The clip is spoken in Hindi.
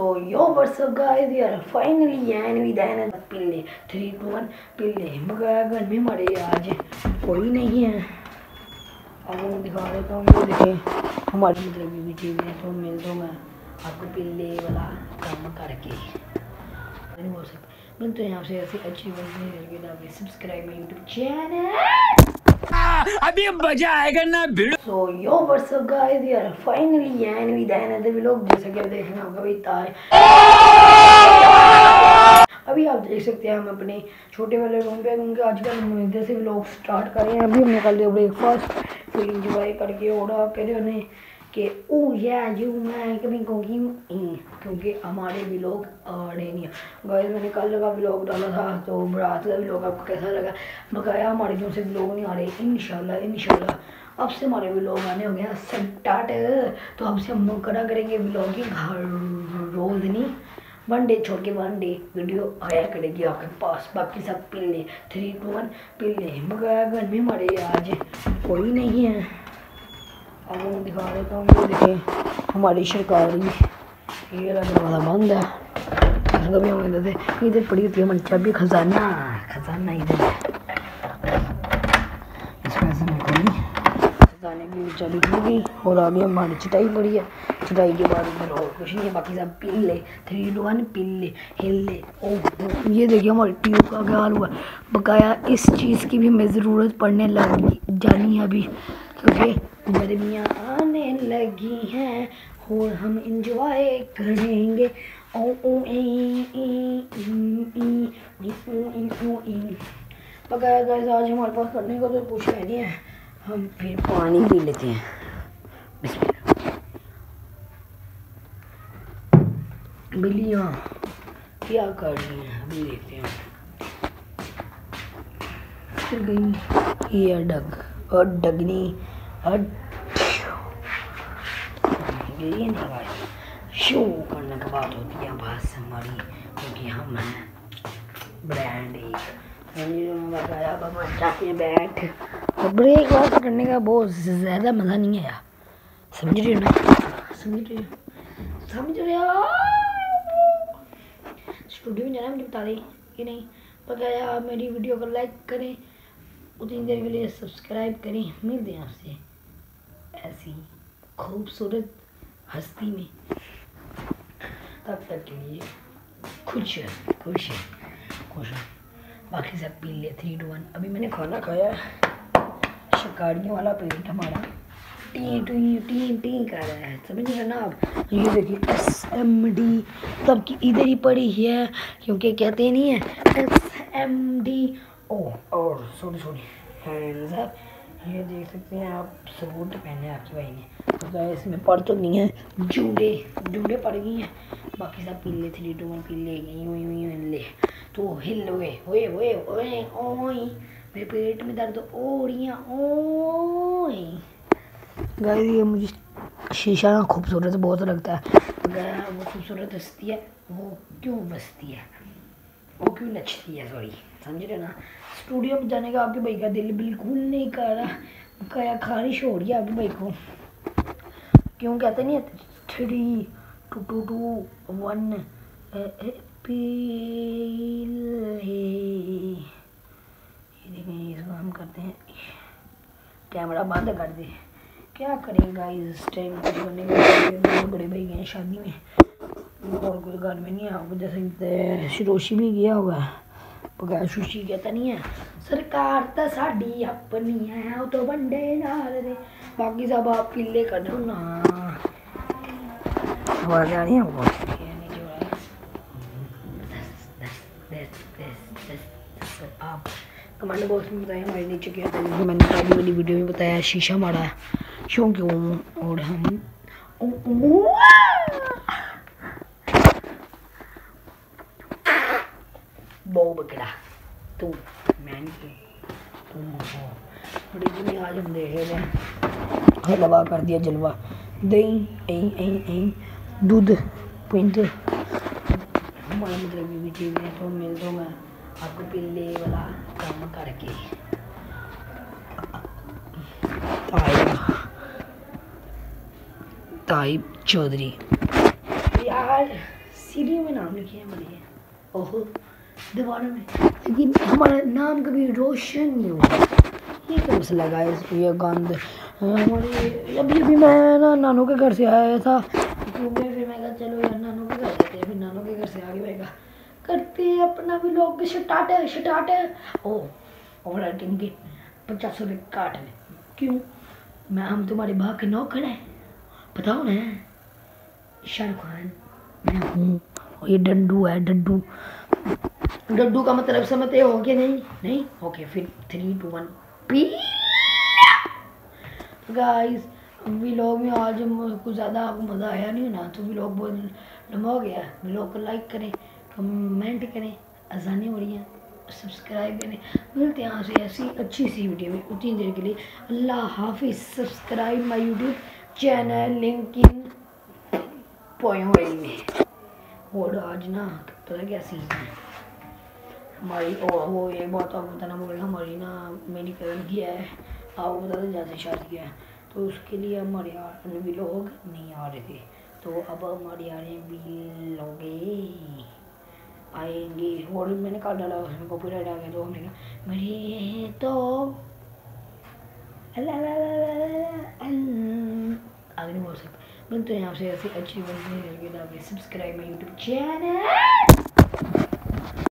So yo what's up guys यार फाइनली एंड विद एन पिल्ले थ्री टू वन पिल्ले, मगर घर में हमारे आज, कोई नहीं है। अब मैं दिखा देता हूँ ये देखें। हमारी मतलब भी चीज़ तो मिल दो मैं आपको पिल्ले वाला काम करके। नहीं बोल सकता। मिलते हैं आपसे ऐसी अच्छी आपने सब्सक्राइब मेरे यूट्यूब चैनल अभी मज़ा आएगा ना, भिड़ो। So yo what's up guys यार finally end with another vlog जैसा कि आप देख भाई, तार। अभी आप देख सकते हैं, हम अपने छोटे वाले रूम पे क्योंकि आजकल हम इधर से व्लॉग स्टार्ट कर रहे हैं। अभी हमने कर लिया ब्रेकफास्ट फिर इंजॉय करके उड़ा करे उन्हें कि ओ या यू मैं कभी कहूँगी क्योंकि हमारे व्लॉग आ रहे नहीं गाइस मैंने कल का व्लॉग डाला था तो रात का व्लॉग आपको कैसा लगा? बकाया हमारे जो से व्लॉग नहीं आ रहे? इन इंशाल्लाह, अब से हमारे व्लॉग आने हो गया स्टार्ट तो अब से हम लोग करा करेंगे व्लॉगिंग हर रोज़ नहीं वन डे छोड़ के वन डे वीडियो आया करेगी आपके पास, बाकी सब पी पिल्ले थ्री टू वन पी पिल्ले मगर घर में आज कोई नहीं है। अब दिखा देता हूँ ये देखें, हमारी सरकारी ये दरवाज़ा बंद है। कभी हम इधर से इधर पड़ी होती है हमारी चाबी, खजाना खजाना इधर। इसमें से खोली खजाने की चाबी खुल गई और हमारी चटाई पड़ी है। चटाई के बाद इधर और कुछ नहीं है, बाकी सब पिल्ले थ्री टू वन पिल्ले ये देखिए हमारी ट्यूब का क्या हाल हुआ। बकाया इस चीज़ की भी हमें ज़रूरत पड़ने लगी जानी है अभी, क्योंकि गर्मियाँ आने लगी हैं, और हम इंजॉय करेंगे। ओ ओ ए ई ई आज हमारे पास करने को तो कुछ है नहीं है। हम फिर पानी पी लेते हैं। बिल्लियाँ, क्या कर रही हैं? अभी देखते हैं। फिर गई। ये डग और डगनी ये नहीं भाई शो करने के बाद होती है, बस हमारी, क्योंकि हम हैं ब्रांड एक बैठ और ब्रेकफास्ट करने का बहुत ज़्यादा मज़ा नहीं आया। समझ रहे हो ना? समझ रहे हो? समझ रहे हो? स्टूडियो में जाना मुझे बता दें कि नहीं? आप मेरी वीडियो को लाइक करें। उतनी देर के लिए सब्सक्राइब करें। मिलते हैं आपसे। ऐसी खूबसूरत हस्ती में। तब तक के लिए खुश है खुश है खुश है। बाकी सब पी ले थ्री टू वन अभी मैंने खाना खाया शिकारियों वाला पेट हमारा। टी टी टी टी कर रहा है। समझ रहे ना आप? ये देखिए एस एम डी तब की इधर ही पड़ी है क्योंकि कहते नहीं है एस एम डी ओ, और सॉरी सॉरी हैंड्स अप ये देख सकते हैं आप, सूट पहने आपके भाई ने। तो इसमें पड़ तो नहीं है जूड़े जूड़े पड़ गई हैं। बाकी सब पीले थ्री टू वन पीले गई हिले तो हिल हुए हुए ओए ओए मेरे पेट में दर्द ओड़ियाँ ओए गाइस, ये मुझे शीशा ना खूबसूरत बहुत लगता है। अगर वो खूबसूरत हंसती है, वो क्यों बसती है? वो क्यों नचती है सॉरी समझ रहे ना? स्टूडियो में जाने का आपके भाई का दिल बिल्कुल नहीं कर रहा। क्या खारिश हो रही है आपके भाई को। क्यों कहते नहीं three two two two one इसको हम करते हैं। कैमरा बंद कर दे। क्या करेगा इस टाइम के बड़े भाई गए शादी में। और कोई घर में नहीं है जैसे शिरोशी भी गया हुआ है। सुशी कहता नहीं है सरकार तो साड़ी अपनी है वो तो बंडे नाल दे बाकी सब आप पिल्ले कर दो ना आवाज़ आ रही है आप कमांड बॉक्स में बताएँ हमारे नीचे क्या था जैसे मैंने पहली वाली वीडियो में बताया शीशा मारा क्यों क्यों और हम बो बकड़ा तू, मैं हैं। हलवा कर दिया जलवा। दही ऐं ऐं मतलब भी चीज़ तो मिल दो मैं आपको पिल्ले वाला काम करके। ताई। चौधरी। यार सीढ़ी में नाम लिखे हैं ओहो। दीवारों में लेकिन हमारा नाम कभी रोशन नहीं हुआ। ये क्या मसला गाइस ये गंद? हमारे अभी अभी मैं ना नानू के घर से आया था। घूमने फिर मैं कहा, चलो यार, नानू के घर जाते हैं। फिर नानू के घर से आगे मैं करते हैं अपना भी लोग है स्टार्ट है। ओ ओवर राइटिंग के पचास रुपये काट में क्यों? मैं हम तुम्हारे भाग के नौकर हैं। बताओ ना। शाहरुख खान, मैं हूँ, और ये डंडू है, डंडू। डड्डू का मतलब समझते हो गया नहीं? नहीं? ओके फिर थ्री टू वन पी गाइस व्लॉग में आज कुछ ज़्यादा आपको मज़ा आया नहीं ना तो व्लॉग बहुत लंबा हो गया। व्लॉग को लाइक करें कमेंट करें, आसानी हो रही है। सब्सक्राइब करें। मिलते हैं यहाँ से ऐसी अच्छी सी वीडियो में उतनी देर के लिए। अल्लाह हाफिज़। Subscribe my YouTube channel link in poem में और आज ना पता क्या सीन है हमारी और वो एक बात आपको बताना बोलना हमारी ना मेरी कज़न की है आपको बता दें जैसे शादी है तो उसके लिए हमारे यहाँ भी लोग नहीं आ रहे थे तो अब हमारे यहाँ भी लोगे आएँगे और मैंने कहा डाला उसमें कॉपीराइट आ गया तो हमने कहा मेरे तो अला ला ला ला ला ला। आगे नहीं बोल सकता मिलते हैं आपसे ऐसी अच्छी करके सब्सक्राइब माई यूट्यूब चैनल